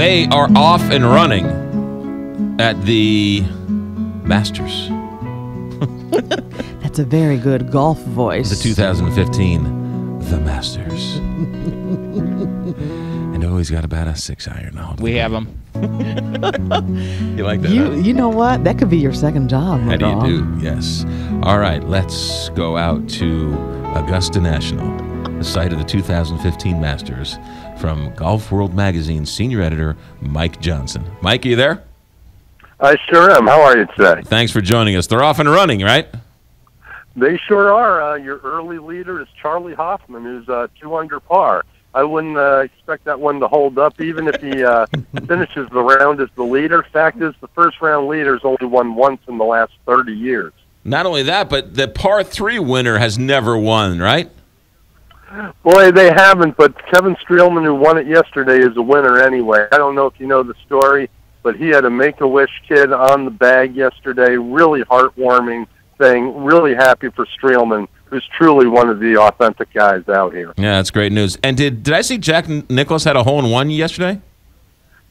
They are off and running at the Masters, That's a very good golf voice. the 2015 The Masters. and oh, he's got about a six iron now. We have them. You like that? You huh? you know what? That could be your second job. How do you do? Yes. All right, let's go out to Augusta National, the site of the 2015 Masters, from Golf World Magazine senior editor Mike Johnson. Mike, are you there? I sure am. How are you today? Thanks for joining us. They're off and running, right? They sure are. Uh, your early leader is Charley Hoffman, who's uh, two under par. I wouldn't uh, expect that one to hold up, even if he uh, finishes the round as the leader. Fact is, the first round leader's only won once in the last 30 years. Not only that, but the par three winner has never won, right? Boy, they haven't, but Kevin Streelman, who won it yesterday, is a winner anyway. I don't know if you know the story, but he had a Make a Wish kid on the bag yesterday. Really heartwarming thing. Really happy for Streelman, who's truly one of the authentic guys out here. Yeah, that's great news. And did did I see Jack Nicklaus had a hole in one yesterday?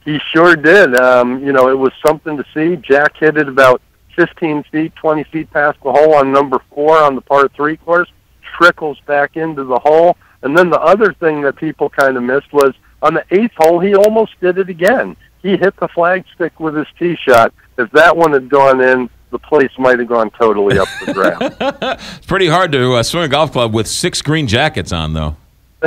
He sure did. Um, you know, it was something to see. Jack hit it about 15 feet, 20 feet past the hole on number four on the par three course, trickles back into the hole. And then the other thing that people kind of missed was on the eighth hole, he almost did it again. He hit the flagstick with his tee shot. If that one had gone in, the place might have gone totally up the ground. It's pretty hard to uh, swing a golf club with six green jackets on, though.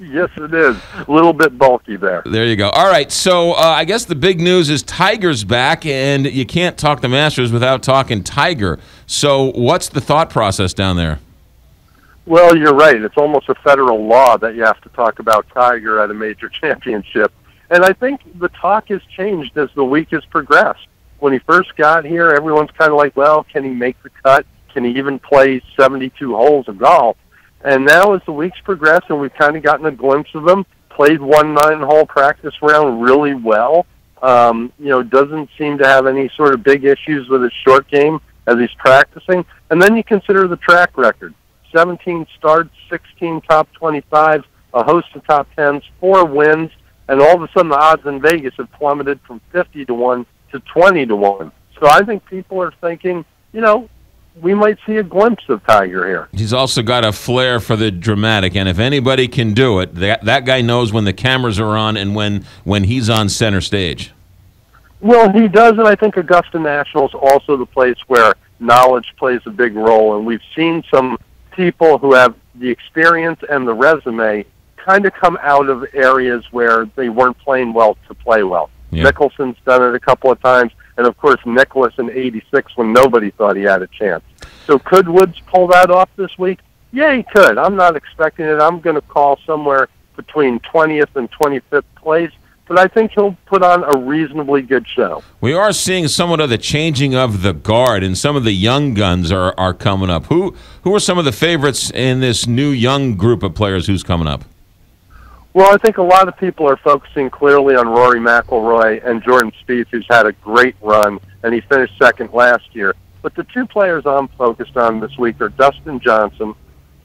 yes, it is. A little bit bulky there. There you go. All right, so uh, I guess the big news is Tiger's back, and you can't talk the Masters without talking Tiger. So, what's the thought process down there? Well, you're right. It's almost a federal law that you have to talk about Tiger at a major championship. And I think the talk has changed as the week has progressed. When he first got here, everyone's kind of like, well, can he make the cut? Can he even play 72 holes of golf? And now as the weeks progress and we've kind of gotten a glimpse of him, played one nine-hole practice round really well. Um, you know, doesn't seem to have any sort of big issues with his short game as he's practicing. And then you consider the track record. 17 starts, 16 top 25s, a host of top 10s, four wins, and all of a sudden the odds in Vegas have plummeted from 50 to 1 to 20 to 1. So I think people are thinking, you know, we might see a glimpse of Tiger here. He's also got a flair for the dramatic, and if anybody can do it, that, that guy knows when the cameras are on and when, when he's on center stage. Well, he does, and I think Augusta National is also the place where knowledge plays a big role. And we've seen some people who have the experience and the resume kind of come out of areas where they weren't playing well to play well. Yeah. Mickelson's done it a couple of times, and of course Nicklaus in '86 when nobody thought he had a chance. So could Woods pull that off this week? Yeah, he could. I'm not expecting it. I'm going to call somewhere between 20th and 25th place, but I think he'll put on a reasonably good show. We are seeing somewhat of the changing of the guard, and some of the young guns are, are coming up. Who who are some of the favorites in this new young group of players who's coming up? Well, I think a lot of people are focusing clearly on Rory McIlroy and Jordan Spieth, who's had a great run, and he finished second last year. But the two players I'm focused on this week are Dustin Johnson.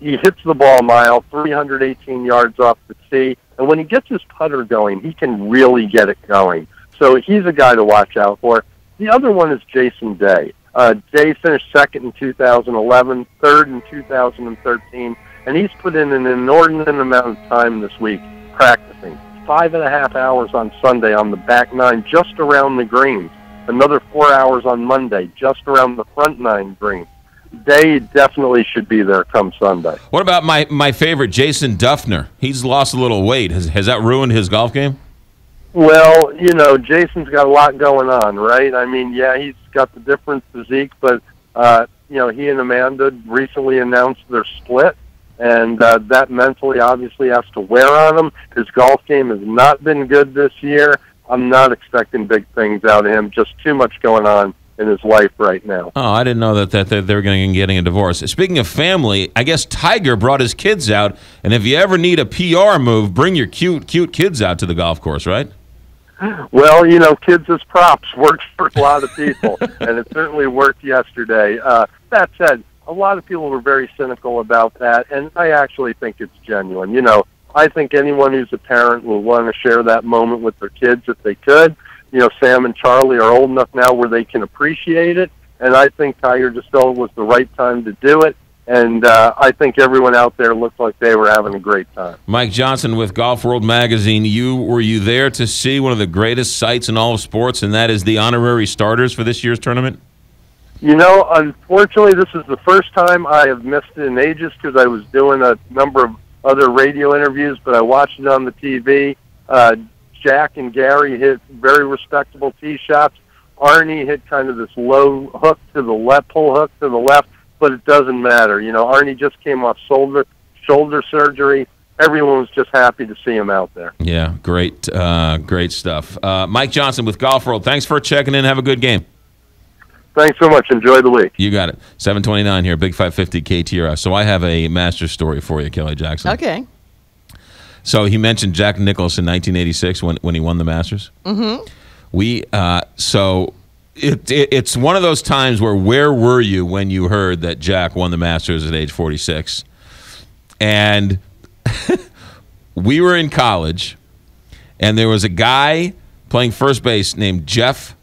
He hits the ball mile, 318 yards off the tee, and when he gets his putter going, he can really get it going. So he's a guy to watch out for. The other one is Jason Day. Uh, Day finished second in 2011, third in 2013, and he's put in an inordinate amount of time this week practicing. Five and a half hours on Sunday on the back nine, just around the greens. Another four hours on Monday, just around the front nine greens. Day definitely should be there come Sunday. What about my, my favorite, Jason Dufner? He's lost a little weight. Has, has that ruined his golf game? Well, you know, Jason's got a lot going on, right? I mean, yeah, he's got the different physique, but uh, you know, he and Amanda recently announced their split, and uh, that mentally obviously has to wear on him. His golf game has not been good this year. I'm not expecting big things out of him. Just too much going on in his life right now. Oh, I didn't know that, that, that they were going to be getting a divorce. Speaking of family, I guess Tiger brought his kids out, and if you ever need a PR move, bring your cute, cute kids out to the golf course, right? Well, you know, kids as props works for a lot of people, and it certainly worked yesterday. Uh, that said, a lot of people were very cynical about that, and I actually think it's genuine. You know, I think anyone who's a parent will want to share that moment with their kids if they could. You know, Sam and Charlie are old enough now where they can appreciate it, and I think Tiger just DeStella was the right time to do it. And uh, I think everyone out there looked like they were having a great time. Mike Johnson with Golf World Magazine. You were you there to see one of the greatest sights in all of sports, and that is the honorary starters for this year's tournament. You know, unfortunately, this is the first time I have missed it in ages because I was doing a number of other radio interviews, but I watched it on the TV. Uh, Jack and Gary hit very respectable tee shots. Arnie hit kind of this low hook to the left, pull hook to the left, but it doesn't matter. You know, Arnie just came off shoulder shoulder surgery. Everyone was just happy to see him out there. Yeah, great, uh, great stuff. Uh, Mike Johnson with Golf World. Thanks for checking in. Have a good game. Thanks so much. Enjoy the week. You got it. 729 here, Big 550 KTRS. So I have a master story for you, Kelly Jackson. Okay. So he mentioned Jack Nicklaus in 1986 when, when he won the Masters. Mm-hmm. We, uh, so it, it, it's one of those times where where were you when you heard that Jack won the Masters at age 46? And we were in college, and there was a guy playing first base named Jeff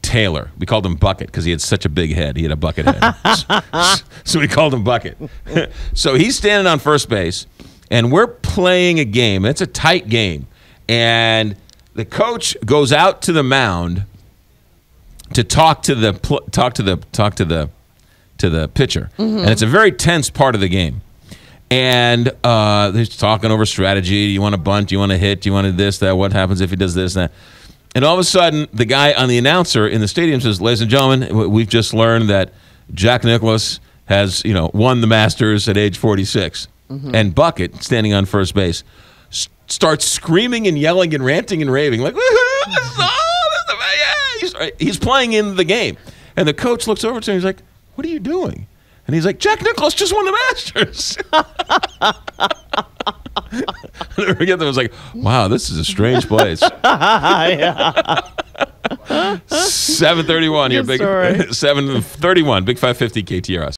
Taylor. We called him Bucket because he had such a big head. He had a bucket head. so we called him Bucket. so he's standing on first base, and we're playing a game. It's a tight game. And the coach goes out to the mound to talk to the talk to the talk to the to the pitcher, and it's a very tense part of the game. And uh, they're talking over strategy. Do you want to bunt? Do you want to hit? Do you want to this, that? What happens if he does this, that? And all of a sudden, the guy on the announcer in the stadium says, "Ladies and gentlemen, we've just learned that Jack Nicklaus has, you know, won the Masters at age 46." Mm-hmm. And Bucket, standing on first base, s- starts screaming and yelling and ranting and raving like, This is all- this is yeah!" He's, he's playing in the game, and the coach looks over to him. He's like, "What are you doing?" And he's like, "Jack Nicklaus just won the Masters." I never forget that. I was like, "Wow, this is a strange place." Seven thirty-one here, big seven thirty-one, big five fifty KTRS.